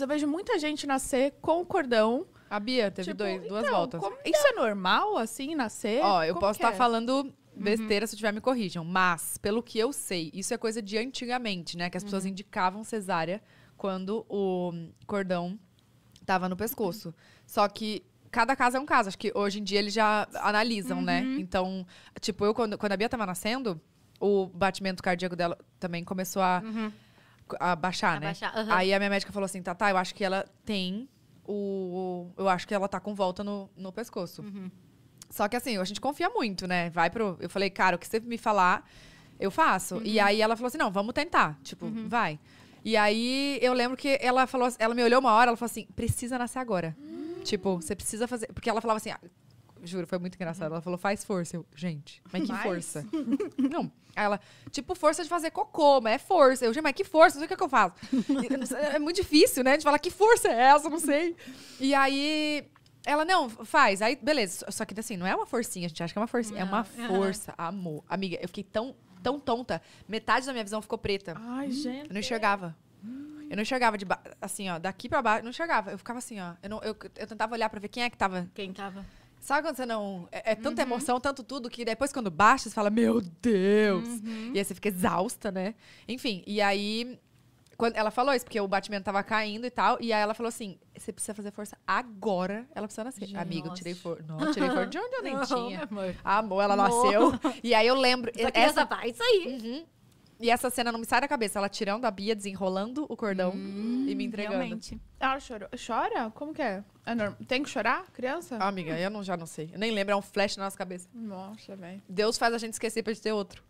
Eu vejo muita gente nascer com o cordão. A Bia teve Tipo, dois, duas então, voltas. como- isso é normal, assim, nascer? Ó, eu Como posso estar é? falando besteira se tiver me corrijam, mas pelo que eu sei, isso é coisa de antigamente, né? Que as Uhum. pessoas indicavam cesárea quando o cordão tava no pescoço. Só que cada caso é um caso. Acho que hoje em dia eles já analisam, né? Uhum. Então, tipo, eu quando, quando a Bia tava nascendo, o batimento cardíaco dela também começou a, a baixar, né? Abaixar, aham. Aí a minha médica falou assim, Tatá, eu acho que ela tem o... Eu acho que ela tá com volta no, no pescoço. Só que assim, a gente confia muito, né? Vai pro... Eu falei, cara, o que você me falar, eu faço. E aí ela falou assim, não, vamos tentar. Tipo, vai. E aí eu lembro que ela falou, ela me olhou uma hora, ela falou assim, precisa nascer agora. Tipo, você precisa fazer... Porque ela falava assim, ah, juro, foi muito engraçado. Ela falou, faz força. Eu, gente, mas que Mais? força? não. Aí ela, tipo, força de fazer cocô, mas é força. Eu, gente, mas que força? Não sei o que, é que eu faço. Não É muito difícil, né? De falar que força é essa, não sei. E aí, ela, não, faz. Aí, beleza. Só- que assim, não é uma forcinha, a gente acha que é uma forcinha. É uma Não. força, amor. Amiga, eu fiquei tão, tão tonta. Metade da minha visão ficou preta. Ai, gente. Eu não enxergava. Eu não enxergava de ba- assim, ó, daqui pra baixo, não enxergava. Eu ficava assim, ó. Eu, não, eu, eu tentava olhar pra ver quem é que tava Quem tava? Sabe quando você não. É, é tanta emoção, tanto tudo, que depois quando baixa, você fala, meu Deus! E aí você fica exausta, né? Enfim, e aí. Quando ela falou isso, porque o batimento tava caindo e tal. E aí ela falou assim: você precisa fazer força agora. Ela precisa nascer. Gente. Amigo, eu tirei força. Não, tirei força de onde eu nem Não, tinha. amor. Amor, ela Amor. nasceu. E aí eu lembro. Essa, vai sair. Uhum. E essa cena não me sai da cabeça. Ela tirando a Bia, desenrolando o cordão e me entregando. Realmente. Ela chorou. Chora? Como que é? é norm- Tem que chorar, criança? Ah, amiga, eu não, já não sei. Eu nem lembro, é um flash na nossa cabeça. Nossa, velho. Deus faz a gente esquecer pra gente ter outro.